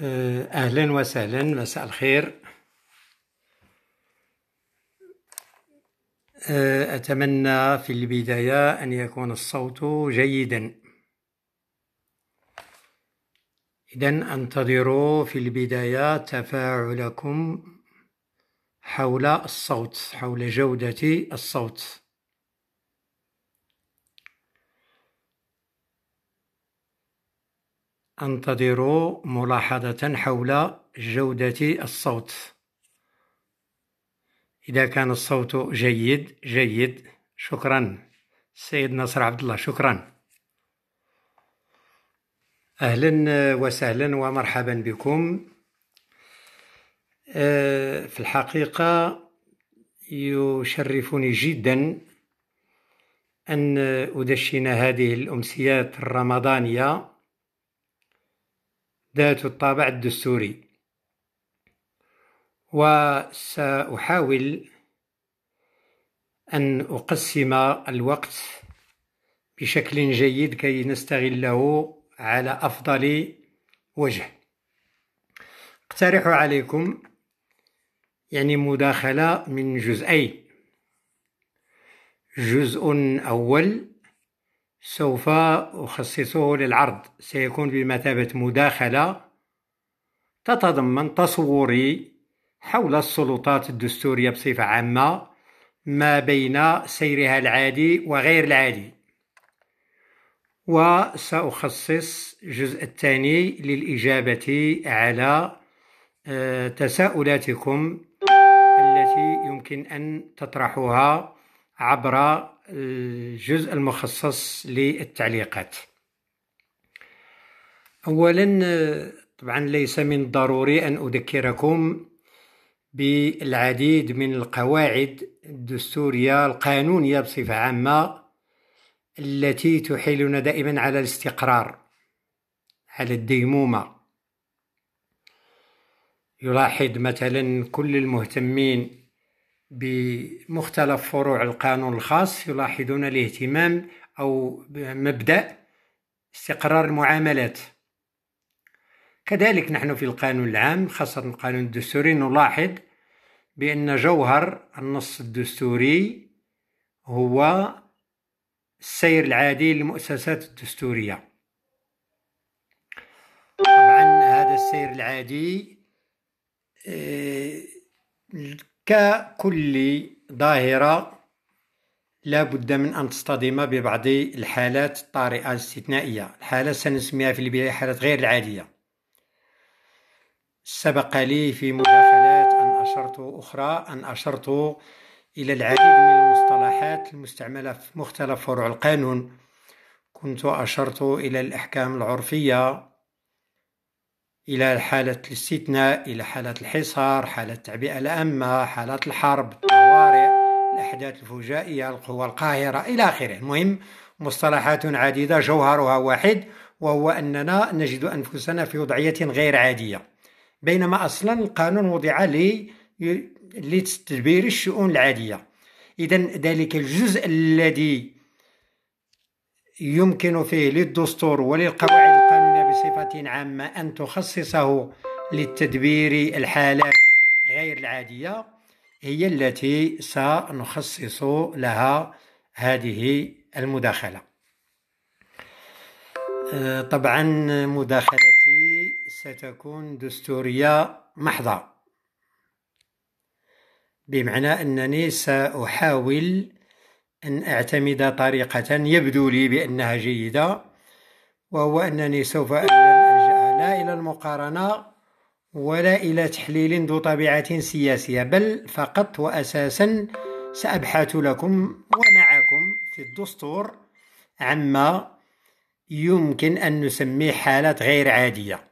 أهلا وسهلا مساء الخير. أتمنى في البداية أن يكون الصوت جيدا. إذا أنتظر في البداية تفاعلكم حول الصوت حول جودة الصوت. أنتظر ملاحظة حول جودة الصوت. إذا كان الصوت جيد جيد. شكرا. سيد نصر عبد الله شكرا. أهلا وسهلا ومرحبا بكم. آه، في الحقيقة يشرفني جدا أن أدشن هذه الأمسيات الرمضانية ذات الطابع الدستوري. وسأحاول أن أقسم الوقت بشكل جيد كي نستغله على أفضل وجه. أقترح عليكم يعني مداخلة من جزئين. جزء أول سوف أخصصه للعرض. سيكون بمثابة مداخلة تتضمن تصوري حول السلطات الدستورية بصفة عامة ما بين سيرها العادي وغير العادي. وسأخصص الجزء الثاني للإجابة على آه، تساؤلاتكم التي يمكن أن تطرحوها عبر الجزء المخصص للتعليقات. أولا طبعا ليس من الضروري أن أذكركم بالعديد من القواعد الدستورية القانونية بصفة عامة التي تحيلنا دائما على الاستقرار على الديمومة. يلاحظ مثلا كل المهتمين بمختلف فروع القانون الخاص يلاحظون الاهتمام أو مبدأ استقرار المعاملات. كذلك نحن في القانون العام خاصة القانون الدستوري نلاحظ بأن جوهر النص الدستوري هو السير العادي للمؤسسات الدستورية. طبعا هذا السير العادي آه، ككل ظاهرة لا بد من أن تصطدم ببعض الحالات الطارئة الاستثنائية. الحالة سنسميها في البداية حالات غير العادية. سبق لي في مداخلات أن أشرت أخرى أن أشرت إلى العديد من المصطلحات المستعملة في مختلف فروع القانون. كنت أشرت إلى الأحكام العرفية إلى حالة الاستثناء إلى حالة الحصار حالة التعبئة الأمة حالات الحرب الطوارئ الأحداث الفجائية القوى القاهرة إلى آخره. المهم مصطلحات عديدة جوهرها واحد وهو أننا نجد أنفسنا في وضعية غير عادية. بينما أصلا القانون وضع لتدبير الشؤون العادية. إذا ذلك الجزء الذي يمكن فيه للدستور وللقواعد بصفة عامة أن تخصصه للتدبير الحالات غير العادية هي التي سنخصص لها هذه المداخلة. آه، طبعا مداخلتي ستكون دستورية محضة بمعنى أنني سأحاول أن أعتمد طريقة يبدو لي بأنها جيدة وهو أنني سوف ألجأ لا إلى المقارنة ولا إلى تحليل ذو طبيعة سياسية بل فقط وأساسا سأبحث لكم ومعكم في الدستور عما يمكن أن نسميه حالات غير عادية.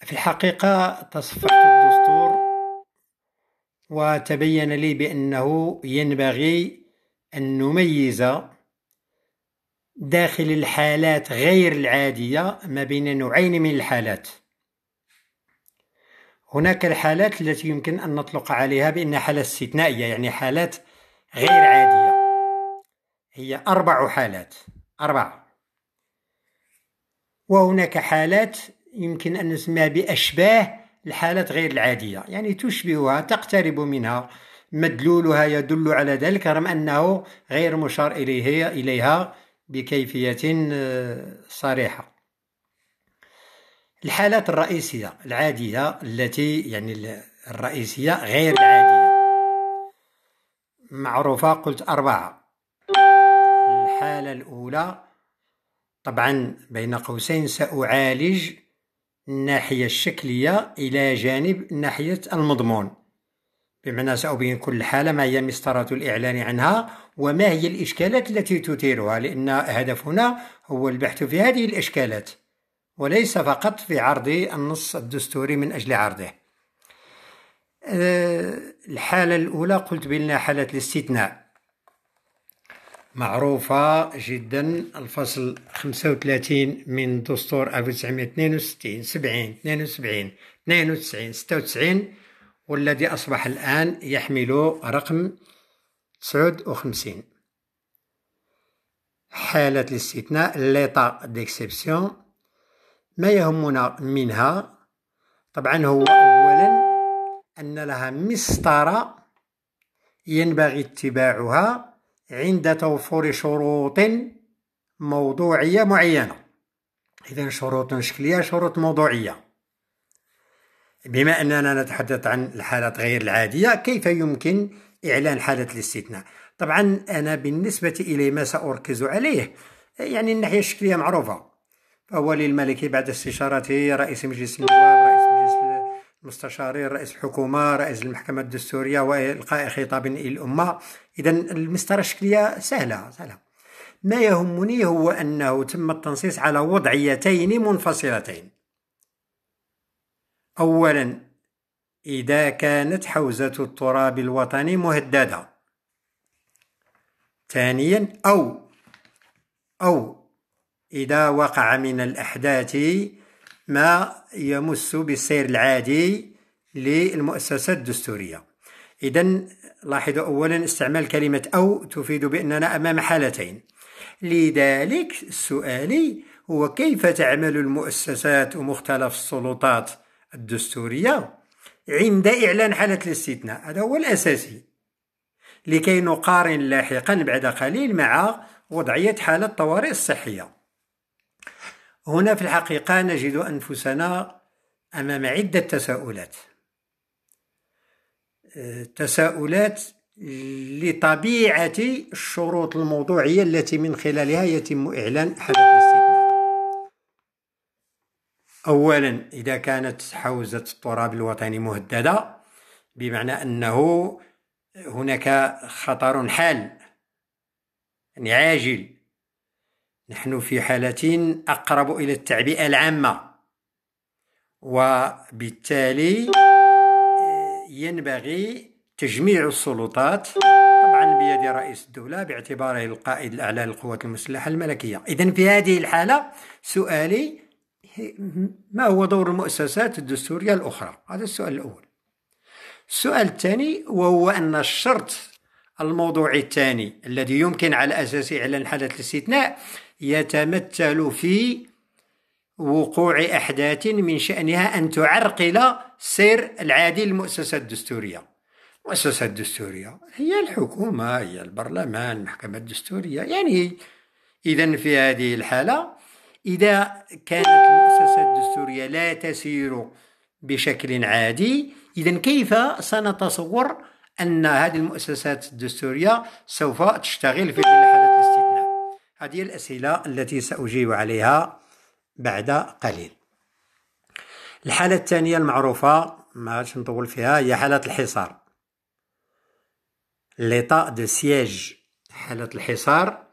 في الحقيقة تصفحت الدستور وتبين لي بأنه ينبغي أن نميز داخل الحالات غير العادية ما بين نوعين من الحالات. هناك الحالات التي يمكن أن نطلق عليها بأنها حالة استثنائية يعني حالات غير عادية. هي أربع حالات. أربعة وهناك حالات يمكن أن نسميها بأشباه الحالات غير العادية يعني تشبهها تقترب منها مدلولها يدل على ذلك رغم أنه غير مشار إليه إليها. بكيفية آه، صريحة. الحالات الرئيسية العادية التي يعني الرئيسية غير العادية. معروفة قلت أربعة. الحالة الأولى طبعا بين قوسين سأعالج الناحية الشكلية إلى جانب ناحية المضمون. بمعنى سأبين كل حالة ما هي مسطرة الإعلان عنها وما هي الإشكالات التي تثيرها لأن هدفنا هو البحث في هذه الإشكالات وليس فقط في عرض النص الدستوري من أجل عرضه. أه، الحالة الأولى قلت بأنها حالة الاستثناء معروفة جدا الفصل 35 من دستور 1962 70 72 92 96 والذي أصبح الآن يحمل رقم 59 حالة الاستثناء ليطا ديكسيبسيون ما يهمنا منها. طبعا هو أولا أن لها مسطرة ينبغي اتباعها عند توفر شروط موضوعية معينة. إذا شروط شكلية شروط موضوعية. بما أننا نتحدث عن الحالات غير العادية كيف يمكن إعلان حالة الاستثناء؟ طبعا أنا بالنسبة إلي ما سأركز عليه يعني الناحية الشكلية معروفة. فهو للملك بعد استشارته رئيس مجلس النواب رئيس مجلس المستشارين رئيس الحكومة رئيس المحكمة الدستورية وإلقاء خطاب إلى الأمة إذا المسطرة الشكلية سهلة سهلة. ما يهمني هو أنه تم التنصيص على وضعيتين منفصلتين. أولا إذا كانت حوزة التراب الوطني مهددة. ثانيا أو أو إذا وقع من الأحداث ما يمس بالسير العادي للمؤسسات الدستورية. إذا لاحظوا أولا استعمال كلمة أو تفيد بأننا أمام حالتين. لذلك سؤالي هو كيف تعمل المؤسسات ومختلف السلطات؟ الدستورية. عند إعلان حالة الاستثناء هذا هو الأساسي. لكي نقارن لاحقا بعد قليل مع وضعية حالة الطوارئ الصحية. هنا في الحقيقة نجد أنفسنا أمام عدة تساؤلات. تساؤلات لطبيعة الشروط الموضوعية التي من خلالها يتم إعلان حالة أولا إذا كانت حوزة التراب الوطني مهددة بمعنى أنه هناك خطر حال يعني عاجل. نحن في حالة أقرب إلى التعبئة العامة. وبالتالي ينبغي تجميع السلطات طبعا بيد رئيس الدولة باعتباره القائد الأعلى للقوات المسلحة الملكية. إذا في هذه الحالة سؤالي ما هو دور المؤسسات الدستورية الأخرى؟ هذا السؤال الأول. السؤال الثاني وهو أن الشرط الموضوعي الثاني الذي يمكن على أساسه إعلان حالة الاستثناء يتمثل في وقوع أحداث من شأنها أن تعرقل سير العادي للمؤسسات الدستورية. المؤسسات الدستورية هي الحكومة هي البرلمان المحكمة الدستورية يعني إذا في هذه الحالة إذا كانت المؤسسات الدستورية لا تسير بشكل عادي إذا كيف سنتصور أن هذه المؤسسات الدستورية سوف تشتغل في حالة الاستثناء؟ هذه الأسئلة التي سأجيب عليها بعد قليل. الحالة الثانية المعروفة ما نطول فيها هي حالة الحصار. ليطا دو سياج. حالة الحصار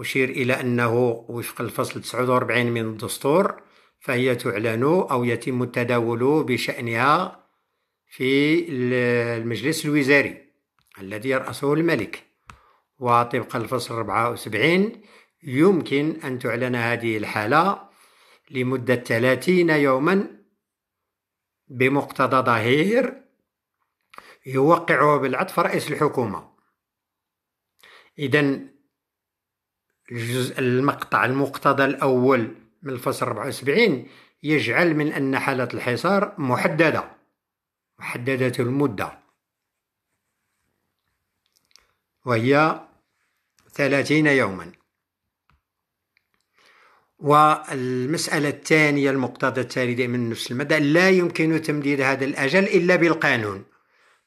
أشير إلى أنه وفق الفصل 49 من الدستور فهي تعلن أو يتم التداول بشأنها في المجلس الوزاري الذي يرأسه الملك. وطبق الفصل 74 يمكن أن تعلن هذه الحالة لمدة 30 يوما بمقتضى ظهير يوقعه بالعطف رئيس الحكومة. إذا الجزء المقطع المقتضى الأول من الفصل 74 يجعل من أن حالة الحصار محددة. محددة المدة. وهي ثلاثين يوما. والمسألة الثانية المقتضى التالي من نفس المدى لا يمكن تمديد هذا الأجل إلا بالقانون.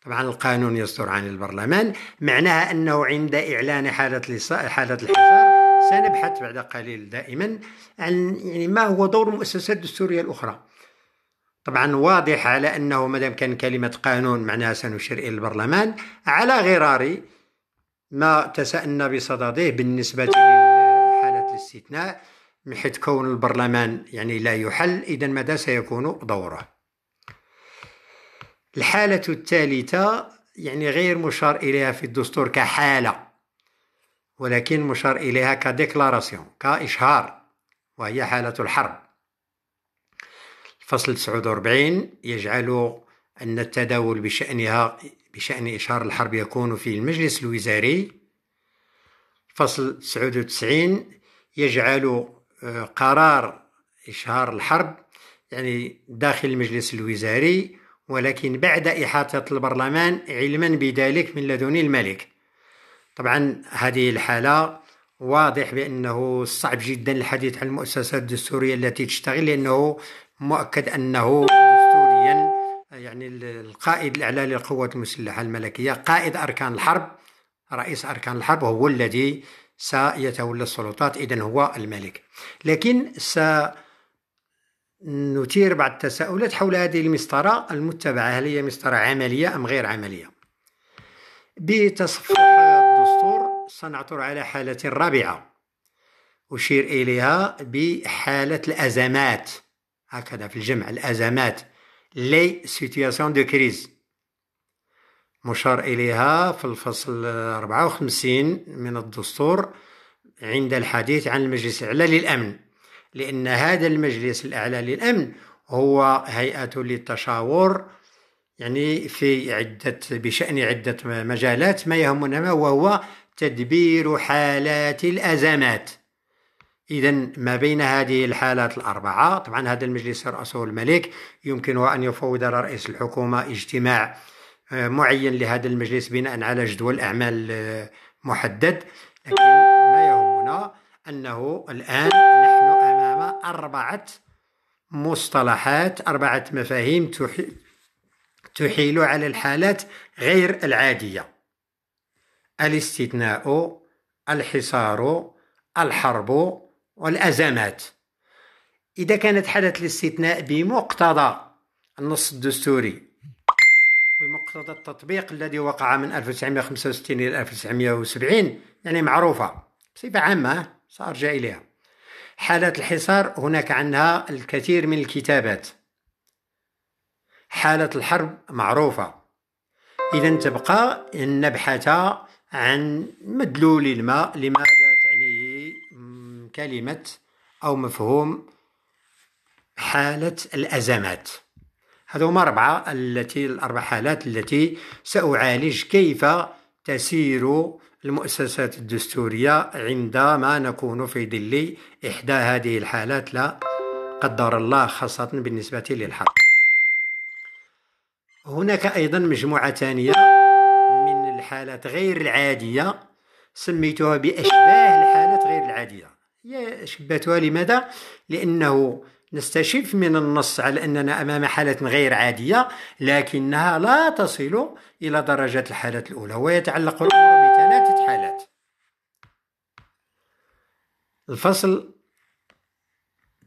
طبعا القانون يصدر عن البرلمان معناها أنه عند إعلان حالة حالة الحصار سنبحث بعد قليل دائما عن يعني ما هو دور المؤسسات الدستورية الأخرى. طبعا واضح على أنه مادام كان كلمة قانون معناها سنشير إلى البرلمان على غرار ما تساءلنا بصدده بالنسبة لحالة الاستثناء من حيث كون البرلمان يعني لا يحل إذا ماذا سيكون دوره الحالة الثالثة يعني غير مشار إليها في الدستور كحالة. ولكن مشار إليها كديكلاراسيون كإشهار وهي حالة الحرب. الفصل 49 يجعل أن التداول بشأنها بشأن إشهار الحرب يكون في المجلس الوزاري. فصل 99 يجعل آه، قرار إشهار الحرب يعني داخل المجلس الوزاري ولكن بعد إحاطة البرلمان علما بذلك من لدن الملك. طبعا هذه الحالة واضح بأنه صعب جدا الحديث عن المؤسسات الدستورية التي تشتغل لأنه مؤكد أنه دستوريا يعني القائد الإعلى للقوات المسلحة الملكية قائد أركان الحرب رئيس أركان الحرب هو الذي سيتولى السلطات إذن هو الملك. لكن سنثير بعض التساؤلات حول هذه المسطرة المتبعة هل هي مسطرة عملية أم غير عملية؟ بتصفح الدستور سنعثر على حالة رابعة. أشير إليها بحالة الأزمات. هكذا في الجمع الأزمات les situations de crise. مشار إليها في الفصل 54 من الدستور عند الحديث عن المجلس الأعلى للأمن. لأن هذا المجلس الأعلى للأمن هو هيئة للتشاور يعني في عدة بشأن عدة مجالات ما يهمنا وهو تدبير حالات الأزمات. إذا ما بين هذه الحالات الأربعة طبعا هذا المجلس يرأسه الملك يمكنه أن يفوض رئيس الحكومة اجتماع آه، معين لهذا المجلس بناء على جدول أعمال آه، محدد. لكن ما يهمنا أنه الآن نحن أمام أربعة مصطلحات أربعة مفاهيم تحيل على الحالات غير العادية. الاستثناء الحصار الحرب والأزمات. إذا كانت حدث الاستثناء بمقتضى النص الدستوري بمقتضى التطبيق الذي وقع من 1965 إلى 1970 يعني معروفة بصفة عامة سأرجع إليها. حالة الحصار هناك عنها الكثير من الكتابات. حالة الحرب معروفة. إذا تبقى نبحث عن مدلول الماء لماذا كلمة أو مفهوم حالة الأزمات؟ هذوما أربعة التي الأربع حالات التي سأعالج كيف تسير المؤسسات الدستورية عندما نكون في ظل إحدى هذه الحالات. لا قدر الله خاصة بالنسبة للحرب. هناك أيضا مجموعة ثانية من الحالات غير العادية سميتها بأشباه الحالات غير العادية. شبهتها لماذا؟ لأنه نستشف من النص على أننا أمام حالة غير عادية لكنها لا تصل إلى درجة الحالة الأولى ويتعلق الأمر بثلاثة حالات. الفصل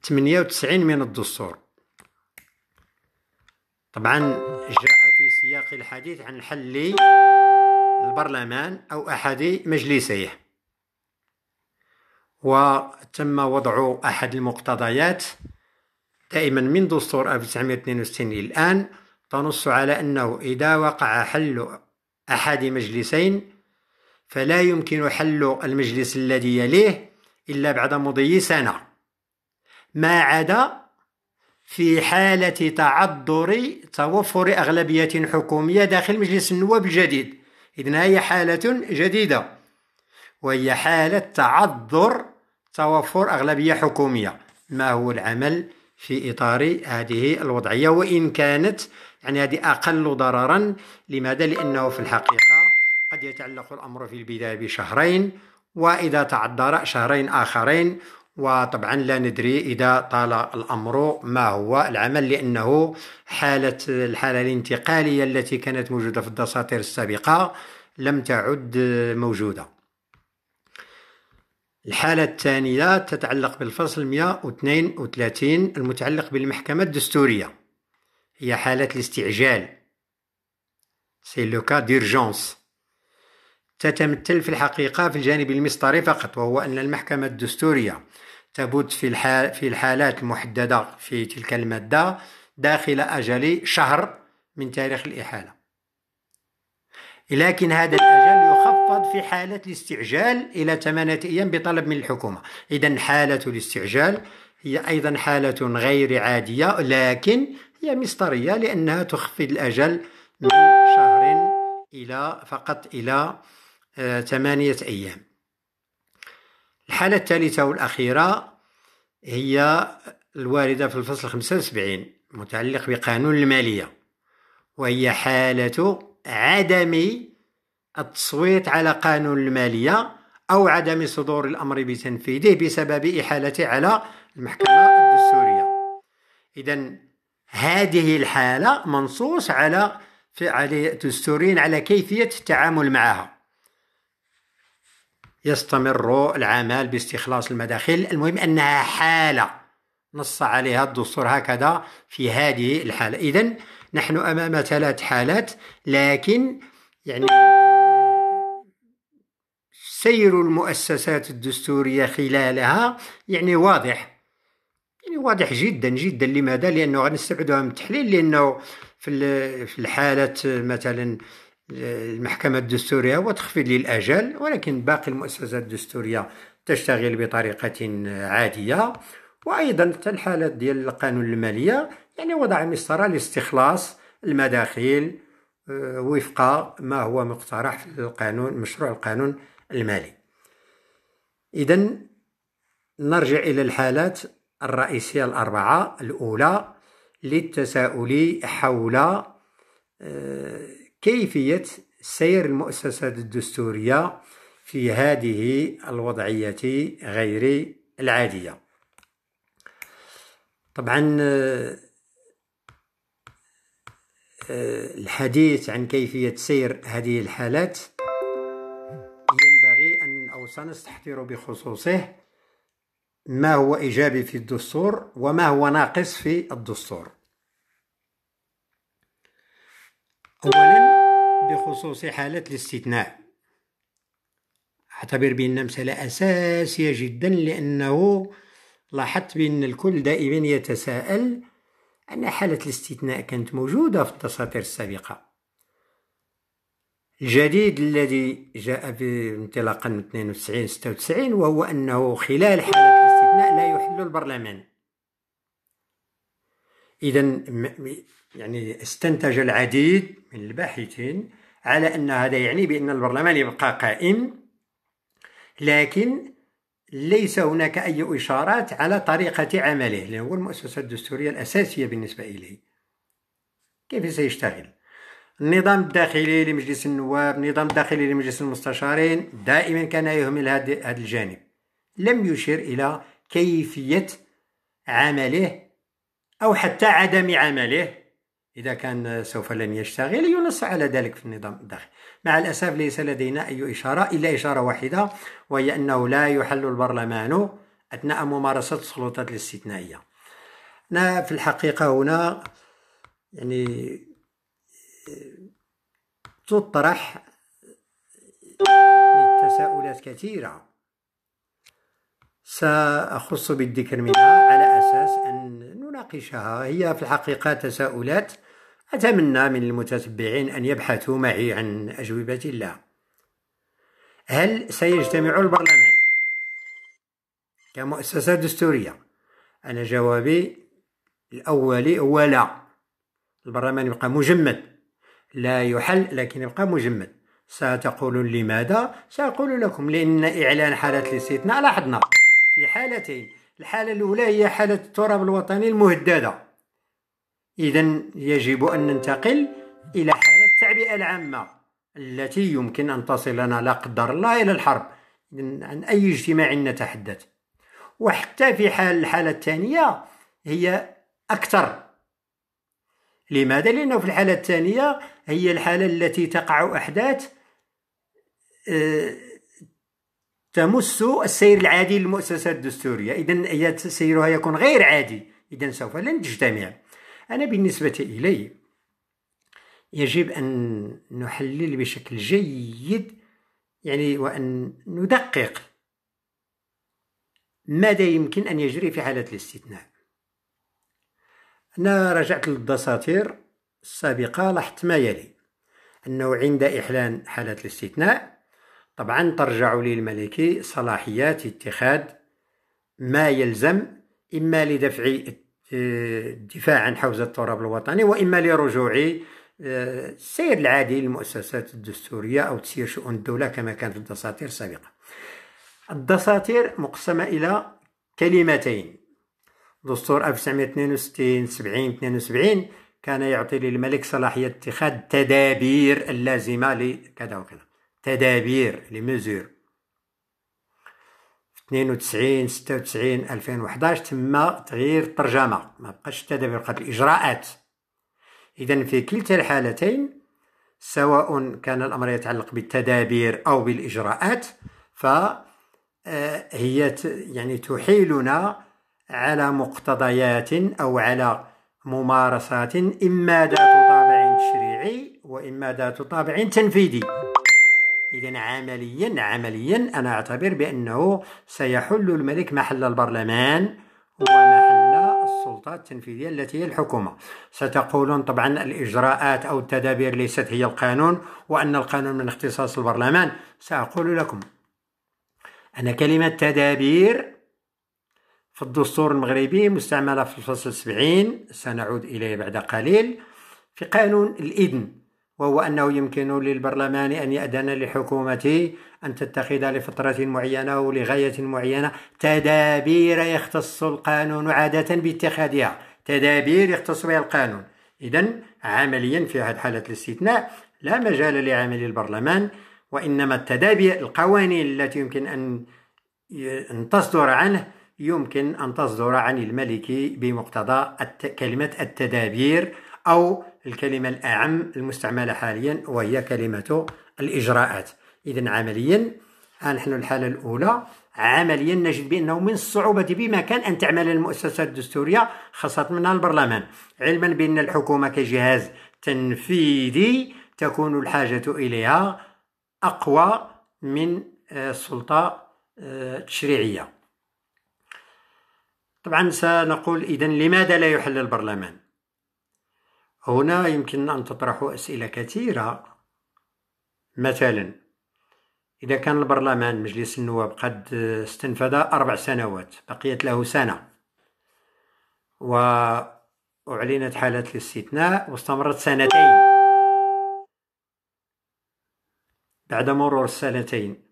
98 من الدستور. طبعا جاء في سياق الحديث عن حل البرلمان أو أحد مجلسيه. وتم وضع أحد المقتضيات دائما من دستور 1962 إلى الآن تنص على أنه إذا وقع حل أحد مجلسين فلا يمكن حل المجلس الذي يليه إلا بعد مضي سنة. ما عدا في حالة تعذر توفر أغلبية حكومية داخل مجلس النواب الجديد. إذن هي حالة جديدة وهي حالة تعذر توفر أغلبية حكومية. ما هو العمل في إطار هذه الوضعية؟ وإن كانت يعني هذه أقل ضررا. لماذا؟ لأنه في الحقيقة قد يتعلق الأمر في البداية بشهرين وإذا تعذر شهرين آخرين وطبعا لا ندري إذا طال الأمر ما هو العمل لأنه حالة الحالة الانتقالية التي كانت موجودة في الدساتير السابقة لم تعد موجودة. الحالة الثانية تتعلق بالفصل 132 المتعلق بالمحكمة الدستورية. هي حالة الاستعجال. c'est le cas d'urgence تتمثل في الحقيقة في الجانب المسطري فقط وهو أن المحكمة الدستورية تبت في, الحال في الحالات المحددة في تلك المادة داخل أجل شهر من تاريخ الإحالة. لكن هذا الأجل يخفض في حالة الاستعجال إلى ثمانية أيام بطلب من الحكومة. إذا حالة الاستعجال هي أيضا حالة غير عادية لكن هي مسطرية لأنها تخفض الأجل من شهر إلى فقط إلى آه، ثمانية أيام. الحالة الثالثة والأخيرة هي الواردة في الفصل 75 متعلق بقانون المالية وهي حالة عدم التصويت على قانون المالية أو عدم صدور الأمر بتنفيذه بسبب إحالته على المحكمة الدستورية. إذا هذه الحالة منصوص على على دستوريا على كيفية التعامل معها. يستمر العمل باستخلاص المداخل. المهم أنها حالة نص عليها الدستور هكذا في هذه الحالة. إذا نحن أمام ثلاث حالات لكن يعني سير المؤسسات الدستورية خلالها يعني واضح يعني واضح جدا جدا. لماذا؟ لأنه غنستبعدها من التحليل لأنه في الحالة مثلا المحكمة الدستورية وتخفيض للأجل ولكن باقي المؤسسات الدستورية تشتغل بطريقة عادية. وأيضا الحالات ديال القانون المالية يعني وضع مسطرة لاستخلاص المداخيل آه، وفق ما هو مقترح في القانون مشروع القانون المالي. إذا نرجع إلى الحالات الرئيسية الأربعة. الأولى للتساؤل حول آه، كيفية سير المؤسسات الدستورية في هذه الوضعية غير العادية؟ طبعا الحديث عن كيفية سير هذه الحالات ينبغي أن أو سنستحضر بخصوصه ما هو إيجابي في الدستور وما هو ناقص في الدستور. أولا بخصوص حالة الاستثناء. أعتبر بأن مسألة أساسية جدا لأنه لاحظت بأن الكل دائما يتساءل أن حالة الاستثناء كانت موجودة في الدساتير السابقة. الجديد الذي جاء بانطلاقا من 92 96 وهو أنه خلال حالة الاستثناء لا يحل البرلمان. إذا يعني استنتج العديد من الباحثين على أن هذا يعني بأن البرلمان يبقى قائم لكن ليس هناك أي إشارات على طريقة عمله لأنه هو المؤسسة الدستورية الأساسية بالنسبة إليه. كيف سيشتغل؟ النظام الداخلي لمجلس النواب النظام الداخلي لمجلس المستشارين دائما كان يهمل هذا الجانب. لم يشر إلى كيفية عمله أو حتى عدم عمله. إذا كان سوف لن يشتغل ينص على ذلك في النظام الداخلي. مع الأسف ليس لدينا أي إشارة إلا إشارة واحدة وهي أنه لا يحل البرلمان أثناء ممارسة السلطات الاستثنائية. في الحقيقة هنا يعني تطرح تساؤلات كثيرة. سأخص بالذكر منها على أساس أن نناقشها. هي في الحقيقة تساؤلات أتمنى من المتتبعين أن يبحثوا معي عن أجوبة الله. هل سيجتمع البرلمان كمؤسسة دستورية؟ أنا جوابي الأولي هو لا. البرلمان يبقى مجمد. لا يحل لكن يبقى مجمد. ستقولون لماذا؟ سأقول لكم لأن إعلان حالة الاستثناء لاحظنا في حالتين. الحالة الأولى هي حالة التراب الوطني المهددة. إذا يجب أن ننتقل إلى حالة التعبئة العامة التي يمكن أن تصلنا لا قدر الله إلى الحرب. عن أي اجتماع نتحدث؟ وحتى في حال الحالة الثانية هي أكثر. لماذا؟ لأنه في الحالة الثانية هي الحالة التي تقع أحداث آه، تمس السير العادي للمؤسسات الدستورية. إذا سيرها يكون غير عادي. إذا سوف لن تجتمع. أنا بالنسبة إلي يجب أن نحلل بشكل جيد يعني وأن ندقق ماذا يمكن أن يجري في حالة الاستثناء. أنا رجعت للدساتير السابقة لاحظت ما يلي أنه عند إحلال حالة الاستثناء طبعا ترجع للملكي صلاحيات اتخاذ ما يلزم إما لدفع الدفاع عن حوزة التراب الوطني وإما لرجوع السير آه، العادي للمؤسسات الدستورية أو تسيير شؤون الدولة كما كان في الدساتير السابقة الدساتير مقسمة إلى كلمتين. دستور 1962 70 72 كان يعطي للملك صلاحية اتخاذ التدابير اللازمة لكذا وكذا. تدابير لمزور 92 96 2011 تم تغيير الترجمة. ما بقاش التدابير بقات الإجراءات. إذا في كلتا الحالتين سواء كان الأمر يتعلق بالتدابير أو بالإجراءات فهي آه، يعني تحيلنا على مقتضيات أو على ممارسات إما ذات طابع تشريعي وإما ذات طابع تنفيذي. إذا عمليا عمليا أنا أعتبر بأنه سيحل الملك محل البرلمان ومحل السلطة التنفيذية التي هي الحكومة. ستقولون طبعا الإجراءات أو التدابير ليست هي القانون وأن القانون من اختصاص البرلمان. سأقول لكم أن كلمة تدابير في الدستور المغربي مستعملة في الفصل 70 سنعود إليه بعد قليل. في قانون الإذن وهو أنه يمكن للبرلمان أن يأذن لحكومته أن تتخذ لفترة معينة ولغاية معينة. تدابير يختص القانون عادة باتخاذها. تدابير يختص بها القانون. إذا عمليا في هذه حالة الاستثناء لا مجال لعمل البرلمان وإنما التدابير القوانين التي يمكن أن تصدر عنه يمكن أن تصدر عن الملك بمقتضى كلمة التدابير أو الكلمة الأعم المستعملة حاليا وهي كلمة الإجراءات. إذا عمليا نحن الحالة الأولى عمليا نجد بأنه من الصعوبة بمكان أن تعمل المؤسسات الدستورية خاصة منها البرلمان. علما بأن الحكومة كجهاز تنفيذي تكون الحاجة إليها أقوى من السلطة التشريعية. طبعا سنقول إذا لماذا لا يحل البرلمان؟ هنا يمكن أن تطرحوا أسئلة كثيرة. مثلا إذا كان البرلمان مجلس النواب قد استنفذ أربع سنوات بقيت له سنة وأعلنت حالة الاستثناء واستمرت سنتين. بعد مرور السنتين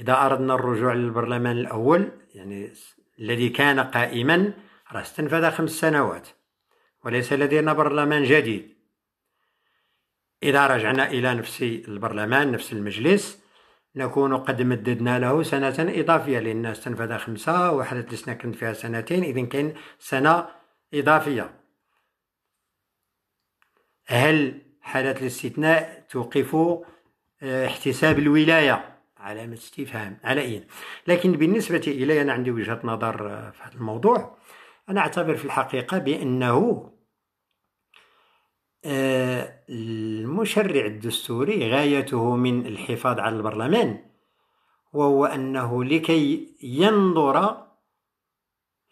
إذا أردنا الرجوع للبرلمان الأول يعني الذي كان قائما راه استنفذ خمس سنوات. وليس لدينا برلمان جديد. إذا رجعنا إلى نفس البرلمان نفس المجلس نكون قد مددنا له سنة إضافية لأن استنفذ خمسة وحدت لسنا كنت فيها سنتين إذن كاين سنة إضافية. هل حالة الاستثناء توقف آه، احتساب الولاية؟ علامة استفهام على إيه لكن بالنسبة إلي أنا عندي وجهة نظر آه، في هذا الموضوع. أنا أعتبر في الحقيقة بأنه آه، المشرع الدستوري غايته من الحفاظ على البرلمان وهو أنه لكي ينظر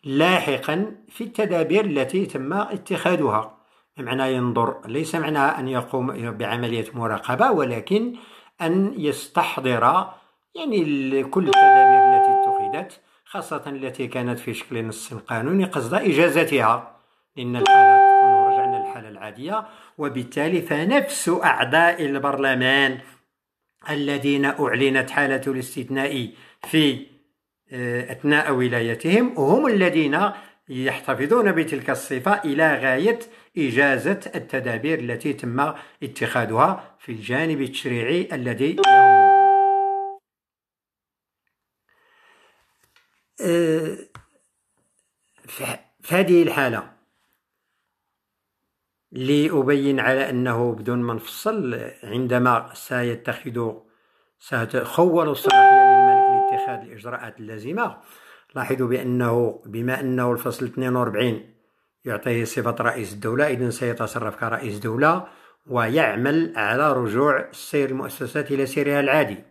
لاحقا في التدابير التي تم اتخاذها. بمعنى ينظر ليس معناها أن يقوم بعملية مراقبة ولكن أن يستحضر يعني كل التدابير التي اتخذت. خاصة التي كانت في شكل نص قانوني قصد إجازتها لأن الحالة تكون رجعنا للحالة العادية. وبالتالي فنفس أعضاء البرلمان الذين أعلنت حالة الاستثناء في آه، أثناء ولايتهم وهم الذين يحتفظون بتلك الصفة إلى غاية إجازة التدابير التي تم اتخاذها في الجانب التشريعي الذي يهمهم في هذه الحالة لأبين على أنه بدون ما نفصل عندما سيتخذ ستخول الصلاحية للملك لاتخاذ الإجراءات اللازمة لاحظوا بأنه بما أنه الفصل 42 يعطيه صفة رئيس الدولة إذن سيتصرف كرئيس دولة ويعمل على رجوع سير المؤسسات إلى سيرها العادي.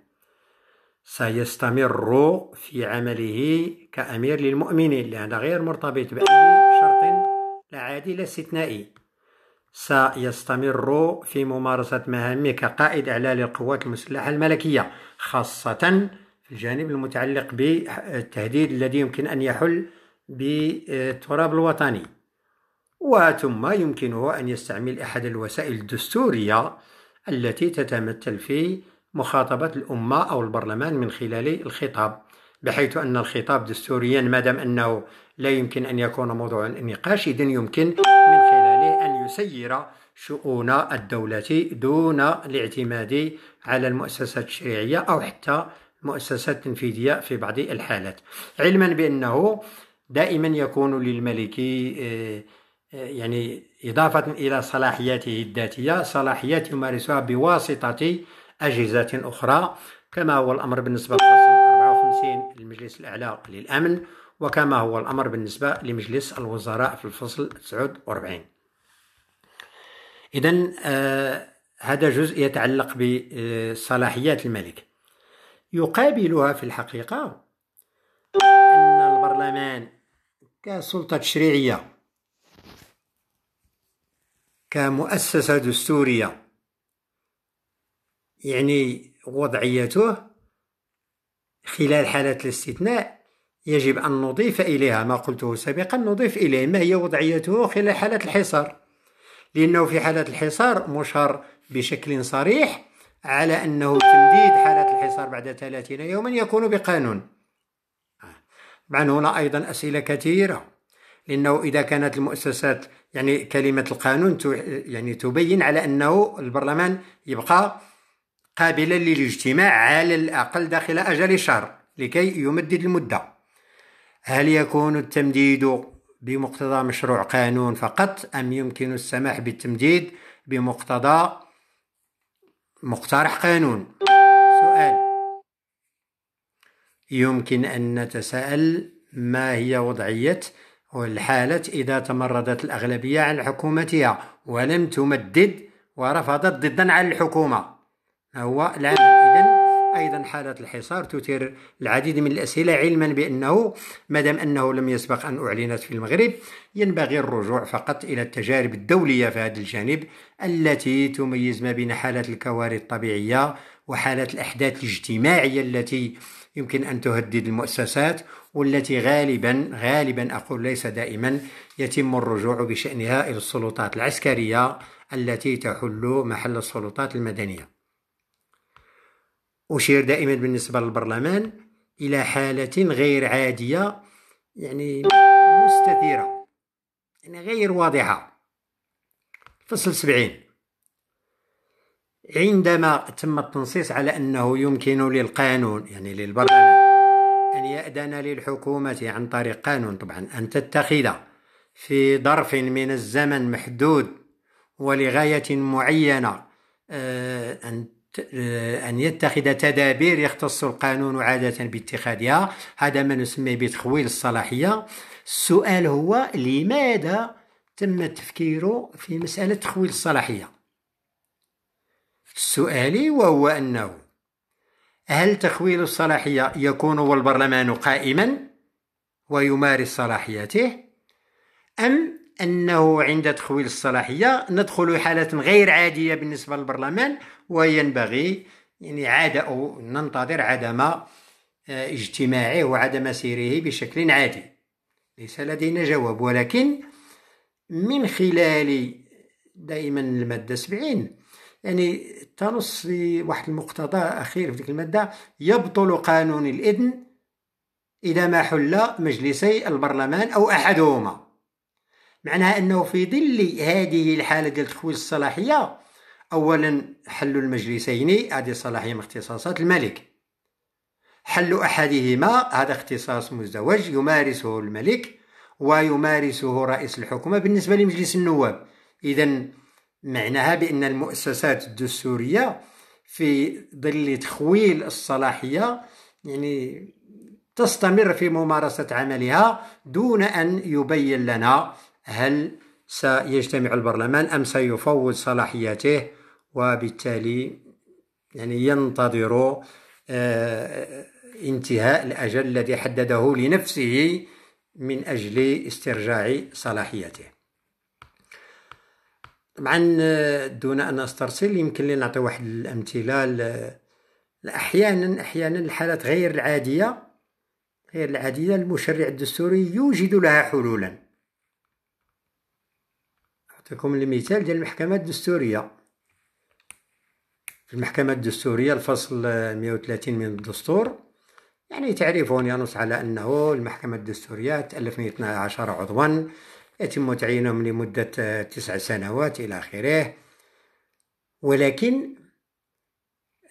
سيستمر في عمله كأمير للمؤمنين لأن غير مرتبط بأي شرط لا عادي لا استثنائي. سيستمر في ممارسة مهامه كقائد إعلى للقوات المسلحة الملكية خاصة في الجانب المتعلق بالتهديد الذي يمكن أن يحل بالتراب الوطني. وثم يمكنه أن يستعمل أحد الوسائل الدستورية التي تتمثل في مخاطبة الأمة أو البرلمان من خلال الخطاب بحيث أن الخطاب دستوريا ما دام أنه لا يمكن أن يكون موضوع النقاش إذن يمكن من خلاله أن يسير شؤون الدولة دون الاعتماد على المؤسسات التشريعية أو حتى المؤسسات التنفيذية في بعض الحالات. علما بأنه دائما يكون للملك آه، آه، يعني إضافة إلى صلاحياته الذاتية صلاحيات يمارسها بواسطة أجهزة أخرى كما هو الأمر بالنسبة للفصل 54 للمجلس الأعلى للأمن وكما هو الأمر بالنسبة لمجلس الوزراء في الفصل 49 إذا آه هذا جزء يتعلق بصلاحيات الملك. يقابلها في الحقيقة أن البرلمان كسلطة تشريعية كمؤسسة دستورية يعني وضعيته خلال حالة الاستثناء يجب أن نضيف إليها ما قلته سابقا نضيف إليه ما هي وضعيته خلال حالة الحصار. لأنه في حالة الحصار مشار بشكل صريح على أنه تمديد حالة الحصار بعد 30 يوما يكون بقانون. طبعا هنا أيضا أسئلة كثيرة. لأنه إذا كانت المؤسسات يعني كلمة القانون يعني تبين على أنه البرلمان يبقى قابلا للاجتماع على الأقل داخل أجل شهر لكي يمدد المدة. هل يكون التمديد بمقتضى مشروع قانون فقط أم يمكن السماح بالتمديد بمقتضى مقترح قانون؟ سؤال. يمكن أن نتساءل ما هي وضعية الحالة إذا تمردت الأغلبية عن حكومتها ولم تمدد ورفضت ضدا على الحكومة. هو العمل إذا أيضا حالة الحصار تثير العديد من الأسئلة علما بأنه مادام أنه لم يسبق أن أعلنت في المغرب ينبغي الرجوع فقط إلى التجارب الدولية في هذا الجانب التي تميز ما بين حالة الكوارث الطبيعية وحالة الأحداث الاجتماعية التي يمكن أن تهدد المؤسسات والتي غالبا غالبا أقول ليس دائما يتم الرجوع بشأنها إلى السلطات العسكرية التي تحل محل السلطات المدنية. أشير دائما بالنسبة للبرلمان إلى حالة غير عادية يعني مستثيرة يعني غير واضحة. فصل سبعين عندما تم التنصيص على أنه يمكن للقانون يعني للبرلمان أن يأذن للحكومة عن طريق قانون. طبعا أن تتخذ في ظرف من الزمن محدود ولغاية معينة آه، أن أن يتخذ تدابير يختص القانون عادة باتخاذها. هذا ما نسميه بتخويل الصلاحية. السؤال هو لماذا تم التفكير في مسألة تخويل الصلاحية؟ السؤال وهو أنه هل تخويل الصلاحية يكون والبرلمان قائما ويمارس صلاحياته أم أنه عند تخويل الصلاحية ندخل حالة غير عادية بالنسبة للبرلمان وينبغي يعني عاد أو ننتظر عدم آه، اجتماعه وعدم سيره بشكل عادي. ليس لدينا جواب ولكن من خلال دائما المادة 70 يعني تنص في واحد المقتضى أخير في ذيك المادة يبطل قانون الإذن إذا ما حل مجلسي البرلمان أو أحدهما. معناها أنه في ظل هذه الحالة ديال تخويل الصلاحية أولا حل المجلسين هذه صلاحية من اختصاصات الملك. حل أحدهما هذا اختصاص مزدوج يمارسه الملك ويمارسه رئيس الحكومة بالنسبة لمجلس النواب. إذا معناها بأن المؤسسات الدستورية في ظل تخويل الصلاحية يعني تستمر في ممارسة عملها دون أن يبين لنا هل سيجتمع البرلمان أم سيفوض صلاحياته وبالتالي يعني ينتظر آه، انتهاء الأجل الذي حدده لنفسه من أجل استرجاع صلاحيته. طبعا آه، دون أن أسترسل يمكن لي نعطي واحد الأمثلة أحيانا أحيانا الحالات غير العادية غير العادية المشرع الدستوري يوجد لها حلولا. أعطيكم المثال ديال المحكمة الدستورية. في المحكمة الدستورية الفصل 130 من الدستور. يعني تعرفون ينص على أنه المحكمة الدستورية تألف من 12 عضوا يتم تعيينهم لمدة تسع سنوات إلى آخره. ولكن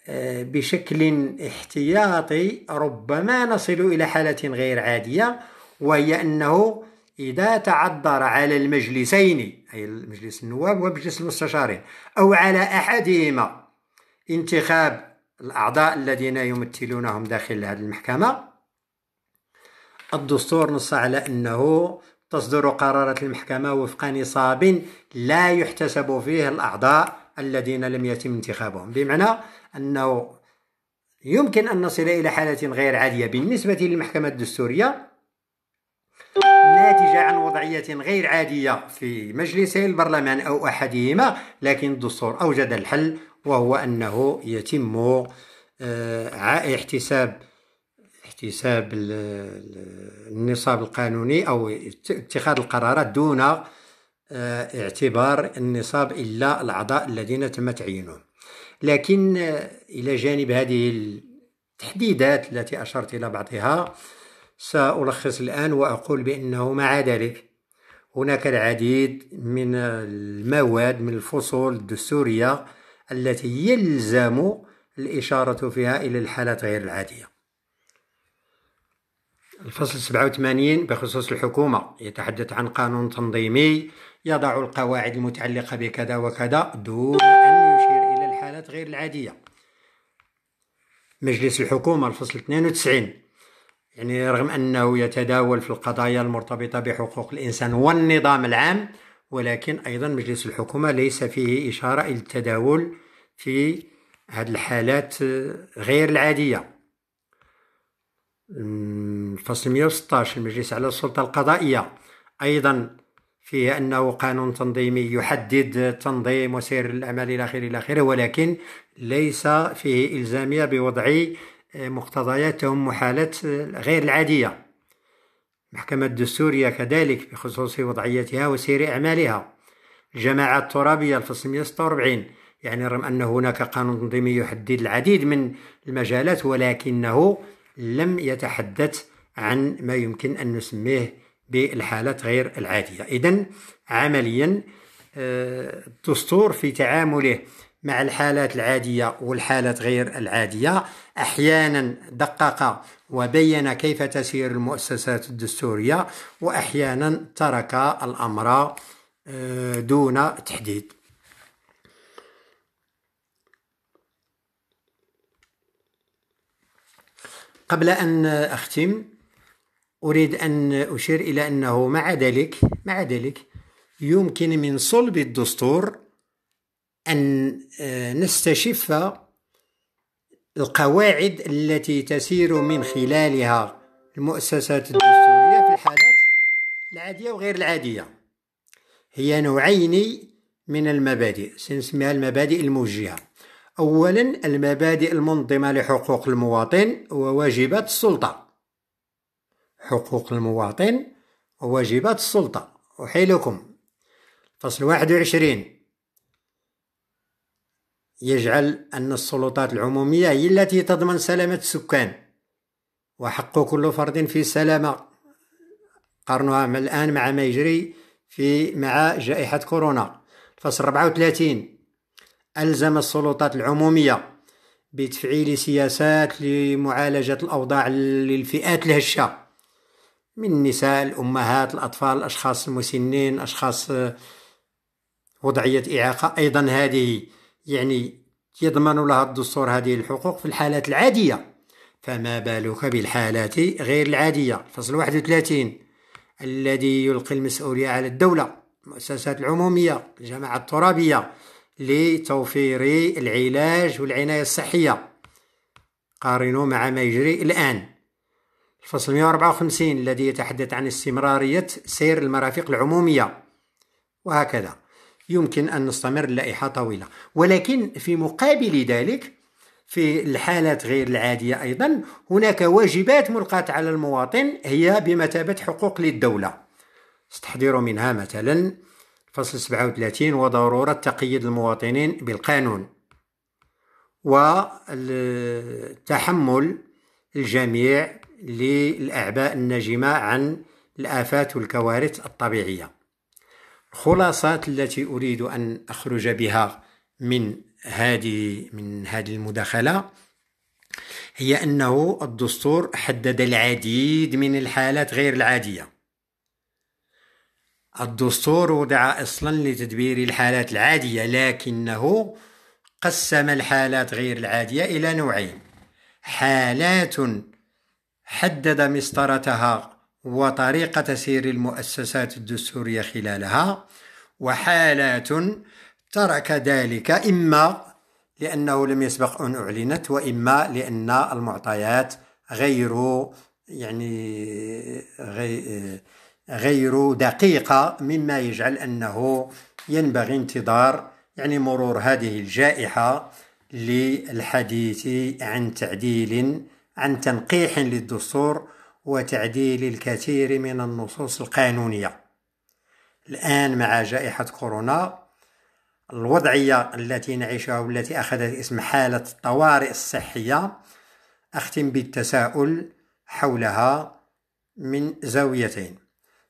آه، بشكل احتياطي ربما نصل إلى حالة غير عادية وهي أنه إذا تعذر على المجلسين أي المجلس النواب ومجلس المستشارين أو على أحدهما انتخاب الأعضاء الذين يمثلونهم داخل هذه المحكمة. الدستور نص على أنه تصدر قرارات المحكمة وفق نصاب لا يحتسب فيه الأعضاء الذين لم يتم انتخابهم. بمعنى أنه يمكن أن نصل إلى حالة غير عادية بالنسبة للمحكمة الدستورية ناتجة عن وضعية غير عادية في مجلسي البرلمان أو أحدهما لكن الدستور أوجد الحل وهو أنه يتم آه، احتساب احتساب النصاب القانوني أو اتخاذ القرارات دون آه، اعتبار النصاب إلا الأعضاء الذين تم تعيينهم. لكن آه، إلى جانب هذه التحديدات التي أشرت إلى بعضها سألخص الآن وأقول بأنه مع ذلك هناك العديد من المواد من الفصول الدستورية التي يلزم الإشارة فيها إلى الحالات غير العادية. الفصل 87 بخصوص الحكومة. يتحدث عن قانون تنظيمي يضع القواعد المتعلقة بكذا وكذا دون أن يشير إلى الحالات غير العادية. مجلس الحكومة الفصل 92 يعني رغم أنه يتداول في القضايا المرتبطة بحقوق الإنسان والنظام العام ولكن أيضا مجلس الحكومة ليس فيه إشارة إلى التداول في هذه الحالات غير العادية. الفصل 116 المجلس على السلطة القضائية. أيضا فيه أنه قانون تنظيمي يحدد التنظيم وسير الأعمال إلى آخره إلى آخره ولكن ليس فيه إلزامية بوضع مقتضيات هم حالات غير العادية. المحكمة الدستورية كذلك بخصوص وضعيتها وسير أعمالها. الجماعات الترابية الفصل 146 يعني رغم أن هناك قانون تنظيمي يحدد العديد من المجالات ولكنه لم يتحدث عن ما يمكن أن نسميه بالحالات غير العادية. إذا عمليا آه، الدستور في تعامله مع الحالات العادية والحالات غير العادية أحيانا دقق وبين كيف تسير المؤسسات الدستورية وأحيانا ترك الأمر آه، دون تحديد. قبل أن أختم أريد أن أشير إلى أنه مع ذلك مع ذلك يمكن من صلب الدستور أن آه، نستشف القواعد التي تسير من خلالها. المؤسسات الدستورية في الحالات العادية وغير العادية. هي نوعين من المبادئ سنسميها المبادئ الموجهة. أولا المبادئ المنظمة لحقوق المواطن وواجبات السلطة. حقوق المواطن وواجبات السلطة. أحيلكم فصل واحد وعشرين. يجعل أن السلطات العمومية هي التي تضمن سلامة السكان وحق كل فرد في السلامة قارنوها الآن مع ما يجري في مع جائحة كورونا. الفصل 34 ألزم السلطات العمومية بتفعيل سياسات لمعالجة الأوضاع للفئات الهشة من النساء الأمهات الأطفال الأشخاص المسنين أشخاص وضعية إعاقة. أيضا هذه يعني يضمن لها الدستور هذه الحقوق في الحالات العادية. فما بالك بالحالات غير العادية؟ فصل 31 الذي يلقي المسؤولية على الدولة المؤسسات العمومية الجماعة الترابية لتوفير العلاج والعناية الصحية. قارنوا مع ما يجري الآن. الفصل 154 الذي يتحدث عن استمرارية سير المرافق العمومية. وهكذا. يمكن أن نستمر لائحة طويلة. ولكن في مقابل ذلك في الحالات غير العادية أيضا هناك واجبات ملقاة على المواطن هي بمثابة حقوق للدولة. استحضروا منها مثلا فصل 37 وضرورة تقييد المواطنين بالقانون. وتحمل الجميع للأعباء الناجمة عن الآفات والكوارث الطبيعية. الخلاصات التي أريد أن أخرج بها من هذه من هذه المداخلة هي أنه الدستور حدد العديد من الحالات غير العادية. الدستور وضع أصلا لتدبير الحالات العادية لكنه قسم الحالات غير العادية إلى نوعين. حالات حدد مسطرتها وطريقة سير المؤسسات الدستورية خلالها وحالات ترك ذلك إما لأنه لم يسبق أن أعلنت وإما لأن المعطيات غير يعني غير دقيقة مما يجعل أنه ينبغي انتظار يعني مرور هذه الجائحة للحديث عن تعديل عن تنقيح للدستور وتعديل الكثير من النصوص القانونية. الآن مع جائحة كورونا الوضعية التي نعيشها والتي أخذت اسم حالة الطوارئ الصحية أختم بالتساؤل حولها من زاويتين.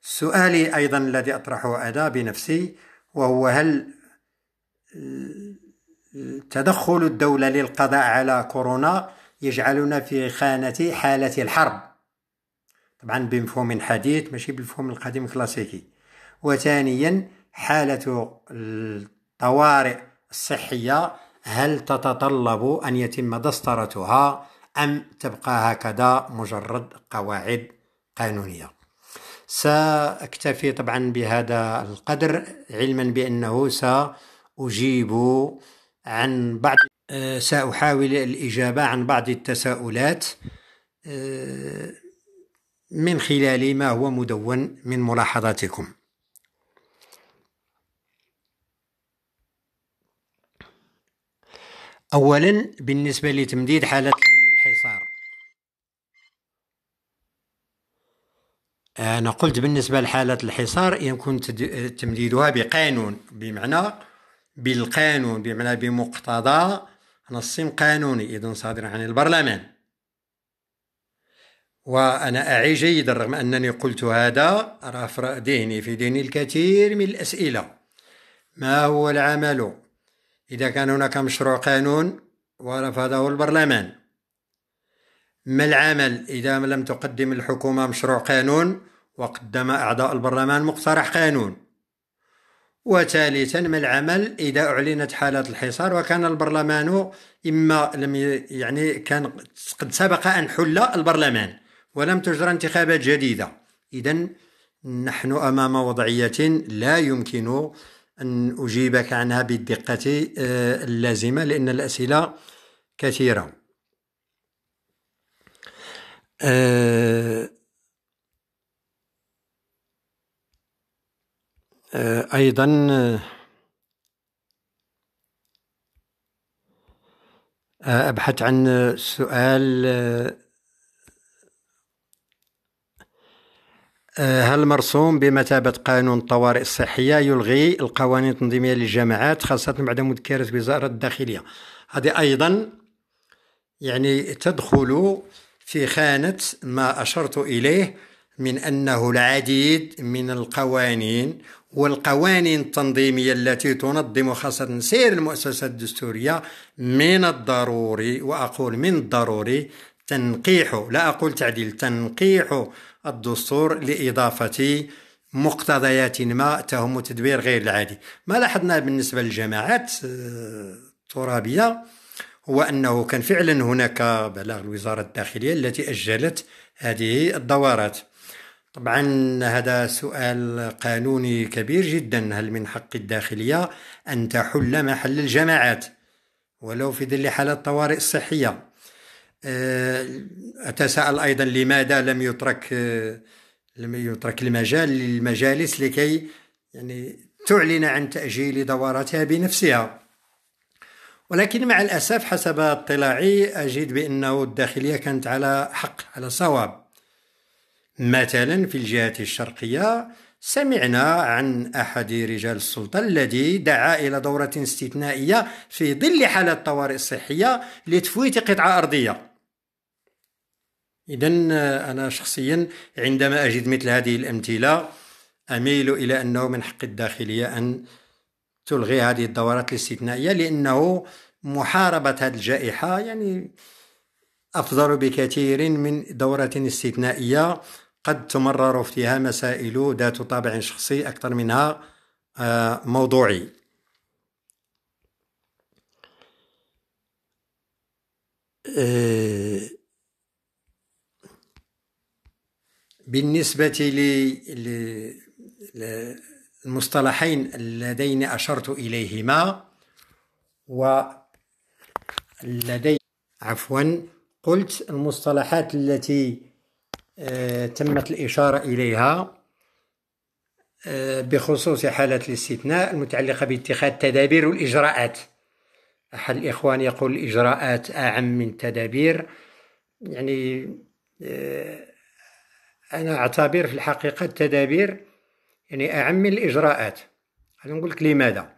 سؤالي أيضا الذي أطرحه أنا بنفسي وهو هل تدخل الدولة للقضاء على كورونا يجعلنا في خانة حالة الحرب؟ طبعا بمفهوم حديث ماشي بالمفهوم القديم الكلاسيكي. وثانيا حالة الطوارئ الصحية هل تتطلب أن يتم دسترتها أم تبقى هكذا مجرد قواعد قانونية؟ سأكتفي طبعا بهذا القدر علما بأنه سأجيب عن بعض سأحاول الإجابة عن بعض التساؤلات. من خلال ما هو مدون من ملاحظاتكم. أولا بالنسبة لتمديد حالة أنا قلت بالنسبة لحالة الحصار يمكن تمديدها بقانون بمعنى بالقانون بمعنى بمقتضى نص قانوني إذن صادر عن البرلمان. وأنا أعي جيدا رغم أنني قلت هذا راه ذهني في ذهني الكثير من الأسئلة. ما هو العمل؟ إذا كان هناك مشروع قانون ورفضه البرلمان. ما العمل إذا لم تقدم الحكومة مشروع قانون وقدم أعضاء البرلمان مقترح قانون؟ وثالثا ما العمل إذا أعلنت حالة الحصار وكان البرلمان إما لم يعني كان قد سبق أن حل البرلمان؟ ولم تجرى انتخابات جديدة. إذا نحن أمام وضعية لا يمكن أن أجيبك عنها بالدقة آه، اللازمة لأن الأسئلة كثيرة. أه آه، أيضا آه، أبحث عن سؤال هل مرسوم بمثابة قانون الطوارئ الصحية يلغي القوانين التنظيمية للجامعات خاصة بعد مذكرة وزارة الداخلية؟ هذه أيضا يعني تدخل في خانة ما أشرت إليه من أنه العديد من القوانين والقوانين التنظيمية التي تنظم خاصة سير المؤسسات الدستورية من الضروري وأقول من الضروري تنقيح لا أقول تعديل تنقيح الدستور لإضافة مقتضيات ما تهم تدبير غير العادي. ما لاحظنا بالنسبة للجماعات الترابية آه، هو أنه كان فعلا هناك بلاغ الوزارة الداخلية التي أجلت هذه الدورات. طبعا هذا سؤال قانوني كبير جدا. هل من حق الداخلية أن تحل محل الجماعات ولو في ظل حالة الطوارئ الصحية؟ أتساءل أيضا لماذا لم يترك آه، لم يترك المجال للمجالس لكي يعني تعلن عن تأجيل دوراتها بنفسها. ولكن مع الأسف حسب اطلاعي أجد بأنه الداخلية كانت على حق على صواب مثلا في الجهة الشرقية سمعنا عن أحد رجال السلطة الذي دعا إلى دورة استثنائية في ظل حالة الطوارئ الصحية لتفويت قطعة أرضية. إذا أنا شخصيا عندما أجد مثل هذه الأمثلة أميل إلى أنه من حق الداخلية أن تلغي هذه الدورات الاستثنائية لأنه محاربة هذه الجائحة يعني أفضل بكثير من دورة استثنائية قد تمرر فيها مسائل ذات طابع شخصي أكثر منها آه، موضوعي. آه، بالنسبة للمصطلحين اللذين أشرت إليهما والذين عفوا قلت المصطلحات التي تمت الإشارة إليها آه، بخصوص حالة الاستثناء المتعلقة باتخاذ تدابير والإجراءات أحد الإخوان يقول الإجراءات أعم من تدابير. يعني آه، أنا أعتبر في الحقيقة التدابير يعني أعم من الإجراءات. أنا نقول لك لماذا؟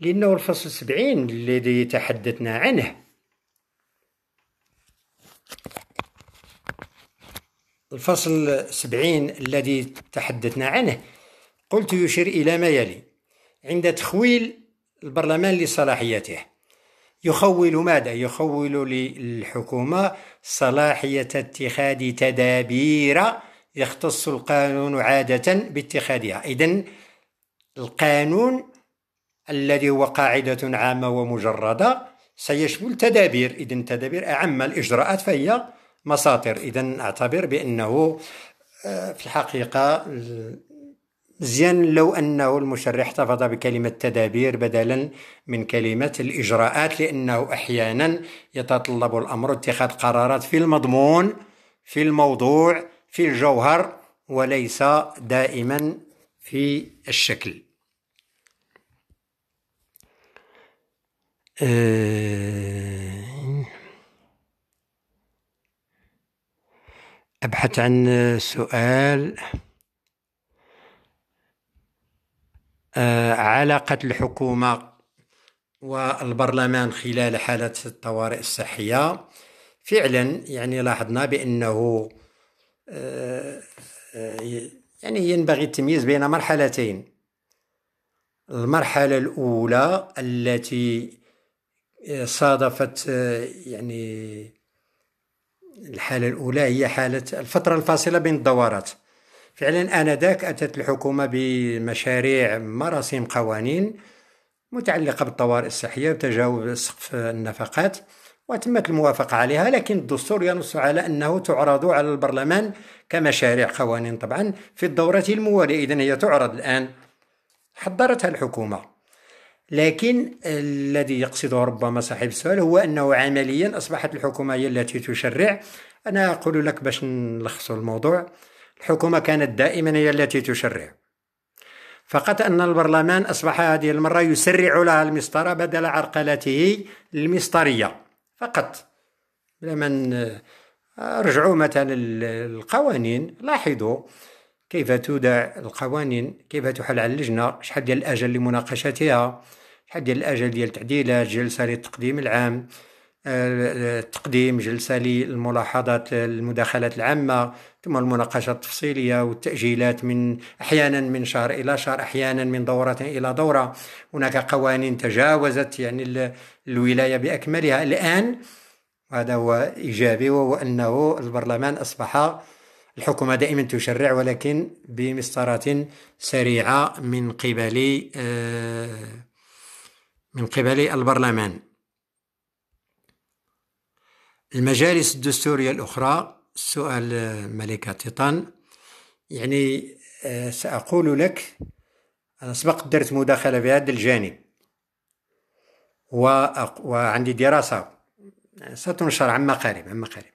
لأنه الفصل السبعين الذي تحدثنا عنه الفصل سبعين الذي تحدثنا عنه. قلت يشير إلى ما يلي. عند تخويل البرلمان لصلاحيته. يخول ماذا؟ يخول للحكومة صلاحية اتخاذ تدابير يختص القانون عادة باتخاذها. إذن القانون الذي هو قاعدة عامة ومجردة سيشمل تدابير. إذن تدابير أعم الإجراءات فهي مساطر إذا أعتبر بأنه آه، في الحقيقة مزيان لو أنه المشرع احتفظ بكلمة تدابير بدلا من كلمة الإجراءات لأنه أحيانا يتطلب الأمر اتخاذ قرارات في المضمون في الموضوع في الجوهر وليس دائما في الشكل. أه أبحث عن سؤال آه، علاقة الحكومة والبرلمان خلال حالة الطوارئ الصحية. فعلا يعني لاحظنا بأنه آه، آه، يعني ينبغي التمييز بين مرحلتين. المرحلة الأولى التي صادفت يعني الحالة الأولى هي حالة الفترة الفاصلة بين الدورات. فعلا آنذاك أتت الحكومة بمشاريع مراسيم قوانين متعلقة بالطوارئ الصحية وتجاوز سقف النفقات وتمت الموافقة عليها لكن الدستور ينص على أنه تعرض على البرلمان كمشاريع قوانين طبعا في الدورة الموالية. إذن هي تعرض الآن حضرتها الحكومة. لكن الذي يقصده ربما صاحب السؤال هو أنه عمليا أصبحت الحكومة هي التي تشرع. أنا أقول لك باش نلخص الموضوع. الحكومة كانت دائما هي التي تشرع. فقط أن البرلمان أصبح هذه المرة يسرع لها المسطرة بدل عرقلته المسطرية. فقط. لمن رجعوا مثلا القوانين. لاحظوا كيف تودع القوانين كيف تحل على اللجنة شحال ديال الأجل لمناقشتها. شحال ديال الأجل ديال تعديلات جلسة للتقديم العام تقديم جلسة للملاحظات المداخلات العامة ثم المناقشات التفصيلية والتأجيلات من أحيانا من شهر إلى شهر أحيانا من دورة إلى دورة. هناك قوانين تجاوزت يعني الولاية بأكملها. الآن هذا هو إيجابي وهو أنه البرلمان أصبح الحكومة دائما تشرع ولكن بمسطرات سريعة من قبل آه، من قبل البرلمان. المجالس الدستورية الأخرى سؤال ملكة تيطان. يعني آه، سأقول لك أنا سبق درت مداخلة في هذا الجانب. وعندي دراسة ستنشر عن مقارب عن مقارب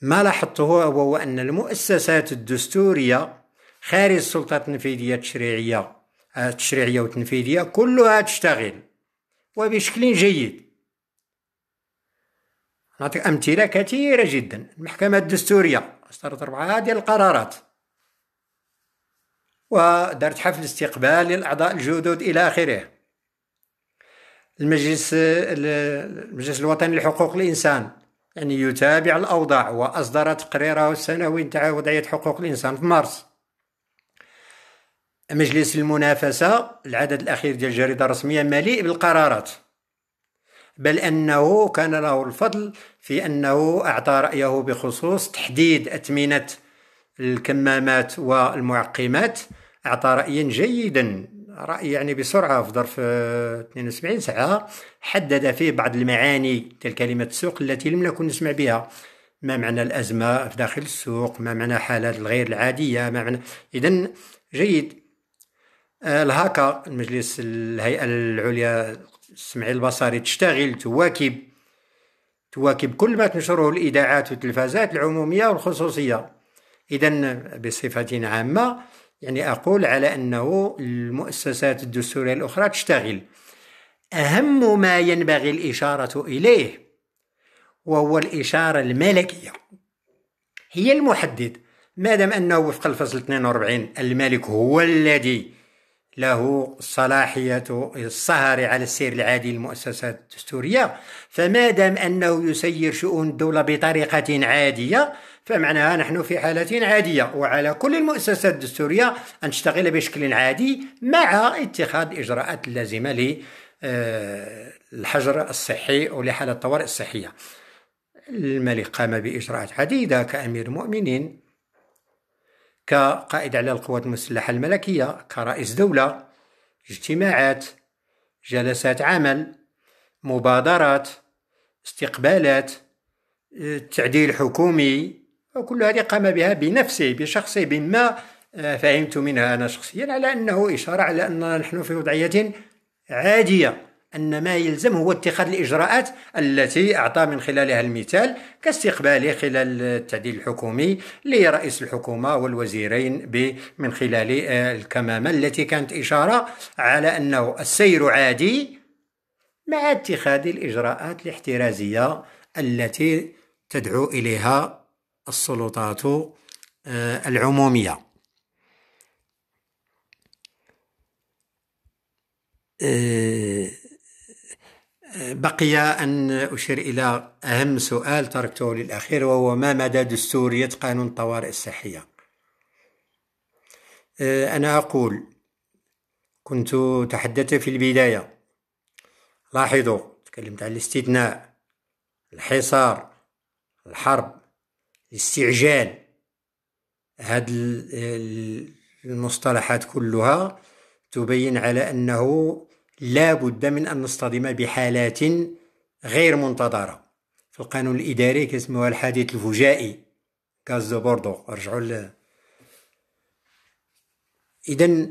ما لاحظته هو أن المؤسسات الدستورية خارج السلطة التنفيذية التشريعية التشريعية والتنفيذية كلها تشتغل وبشكل جيد. نعطيك أمثلة كثيرة جدا. المحكمة الدستورية أصدرت أربعة ديال القرارات. ودارت حفل استقبال للأعضاء الجدد إلى آخره. المجلس المجلس الوطني لحقوق الإنسان يعني يتابع الأوضاع. وأصدر تقريره السنوي نتاع وضعية حقوق الإنسان في مارس. مجلس المنافسة العدد الأخير ديال الجريدة الرسمية مليء بالقرارات. بل أنه كان له الفضل في أنه أعطى رأيه بخصوص تحديد أثمنة الكمامات والمعقمات. أعطى رأيا جيدا رأي يعني بسرعة في ظرف 72 ساعة حدد فيه بعض المعاني تلك كلمة السوق التي لم نكن نسمع بها. ما معنى الأزمة في داخل السوق؟ ما معنى حالات الغير العادية؟ ما معنى إذا جيد. الهاكا المجلس الهيئة العليا السمعي البصري تشتغل تواكب تواكب كل ما تنشره الإذاعات والتلفازات العمومية والخصوصية. إذا بصفة عامة يعني أقول على أنه المؤسسات الدستورية الأخرى تشتغل. أهم ما ينبغي الإشارة إليه وهو الإشارة الملكية. هي المحدد ما دام أنه وفق الفصل 42 الملك هو الذي له صلاحية السهر على السير العادي للمؤسسات الدستورية. فما دام أنه يسير شؤون الدولة بطريقة عادية فمعناها نحن في حالة عادية. وعلى كل المؤسسات الدستورية أن تشتغل بشكل عادي مع اتخاذ إجراءات لازمة للحجر آه، الصحي أو لحالة الطوارئ الصحية. الملك قام بإجراءات عديدة كأمير المؤمنين. كقائد على القوات المسلحة الملكية كرئيس دولة اجتماعات جلسات عمل مبادرات استقبالات التعديل الحكومي وكل هذه قام بها بنفسه بشخصه بما آه، فهمت منها أنا شخصيا على أنه إشارة على أننا نحن في وضعية عادية. أن ما يلزم هو اتخاذ الإجراءات التي أعطى من خلالها المثال كاستقباله خلال التعديل الحكومي لرئيس الحكومة والوزيرين من خلال آه، الكمامة التي كانت إشارة على أنه السير عادي مع اتخاذ الإجراءات الاحترازية التي تدعو إليها السلطات آه، العمومية. آه، بقي أن أشير إلى أهم سؤال تركته للأخير وهو ما مدى دستورية قانون الطوارئ الصحية؟ آه، أنا أقول كنت تحدثت في البداية. لاحظوا تكلمت عن الاستثناء الحصار الحرب الاستعجال. هذه المصطلحات كلها تبين على أنه لا بد من أن نصطدم بحالات غير منتظرة. في القانون الإداري كيسموها الحادث الفجائي. Gaz de Bordeaux رجعوا ل إذا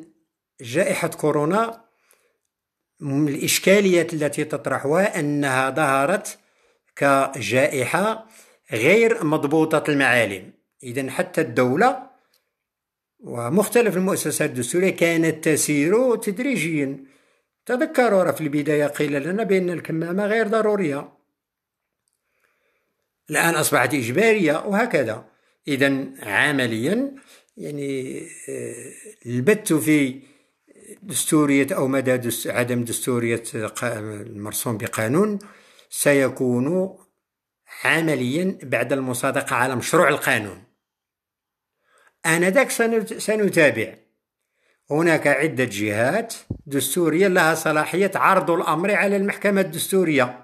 جائحة كورونا الإشكاليات التي تطرحها أنها ظهرت كجائحة غير مضبوطة المعالم. إذا حتى الدولة ومختلف المؤسسات الدستورية كانت تسير تدريجيا. تذكروا في البداية قيل لنا بأن الكمامة غير ضرورية. الآن أصبحت إجبارية وهكذا. إذا عمليا يعني آه، البت في دستورية أو مدى عدم دستورية المرسوم بقانون سيكون عمليا بعد المصادقة على مشروع القانون. آنذاك سنتابع. هناك عدة جهات دستورية لها صلاحية عرض الأمر على المحكمة الدستورية.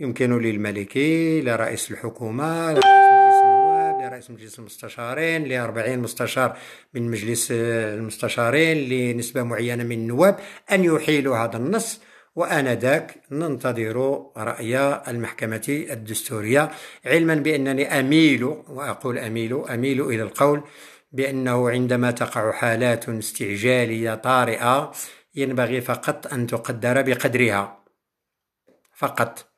يمكن للملكي لرئيس الحكومة لرئيس مجلس النواب لرئيس مجلس المستشارين لأربعين مستشار من مجلس المستشارين لنسبة معينة من النواب أن يحيلوا هذا النص. وآنذاك ننتظر رأي المحكمة الدستورية علما بأنني أميل وأقول أميل أميل إلى القول بأنه عندما تقع حالات استعجالية طارئة ينبغي فقط أن تقدر بقدرها. فقط.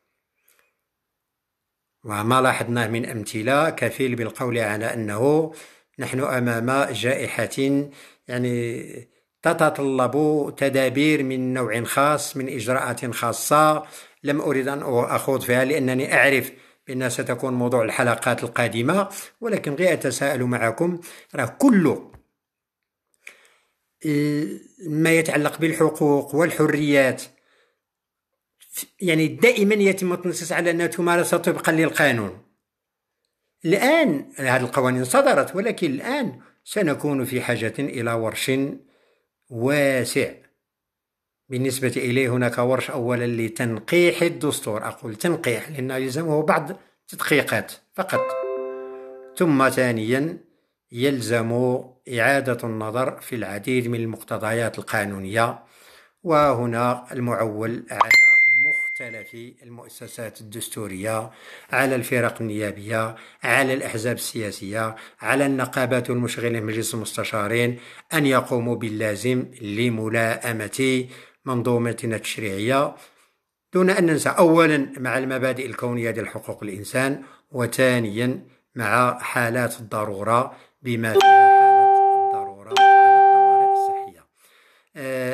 وما لاحظناه من أمثلة كفيل بالقول على أنه نحن أمام جائحة يعني تتطلب تدابير من نوع خاص من إجراءات خاصة. لم أريد أن أخوض فيها لأنني أعرف بأنها ستكون موضوع الحلقات القادمة ولكن غير أتساءل معكم راه كل ما يتعلق بالحقوق والحريات يعني دائما يتم التنصيص على أنها تمارس طبقا للقانون. الآن هذه القوانين صدرت ولكن الآن سنكون في حاجة إلى ورش واسع. بالنسبة إليه هناك ورش أولا لتنقيح الدستور. أقول تنقيح لأنه يلزمه بعض التدقيقات فقط. ثم ثانيا يلزم إعادة النظر في العديد من المقتضيات القانونية. وهنا المعول على مختلف المؤسسات الدستورية على الفرق النيابية على الأحزاب السياسية على النقابات والمشغلين مجلس المستشارين أن يقوموا باللازم لملائمة منظومتنا التشريعية دون أن ننسى أولا مع المبادئ الكونية ديال حقوق الإنسان وثانيا مع حالات الضرورة بما فيها حالة الضرورة حالة الطوارئ الصحية.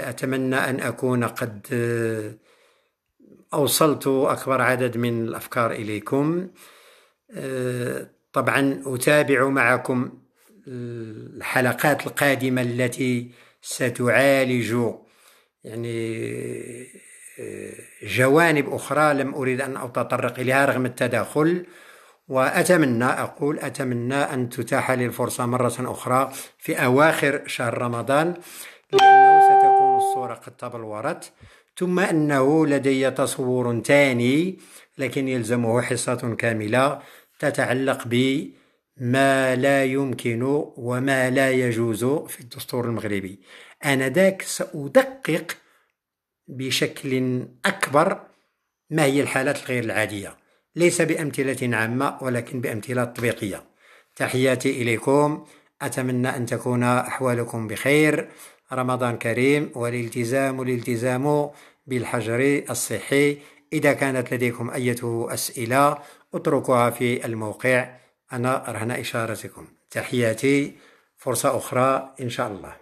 أتمنى أن أكون قد أوصلت أكبر عدد من الأفكار إليكم. طبعا أتابع معكم الحلقات القادمة التي ستعالج يعني جوانب أخرى لم أريد أن أتطرق إليها رغم التداخل. وأتمنى أقول أتمنى أن تتاح لي الفرصة مرة أخرى في أواخر شهر رمضان لأنه ستكون الصورة قد تبلورت. ثم أنه لدي تصور ثاني لكن يلزمه حصة كاملة تتعلق بما لا يمكن وما لا يجوز في الدستور المغربي. آنذاك سأدقق بشكل أكبر ما هي الحالات الغير العادية. ليس بأمثلة عامة ولكن بأمثلة تطبيقية. تحياتي إليكم. أتمنى أن تكون أحوالكم بخير. رمضان كريم والالتزام الالتزام بالحجر الصحي. إذا كانت لديكم أي أسئلة اتركوها في الموقع. أنا رهن إشارتكم. تحياتي. فرصة أخرى إن شاء الله.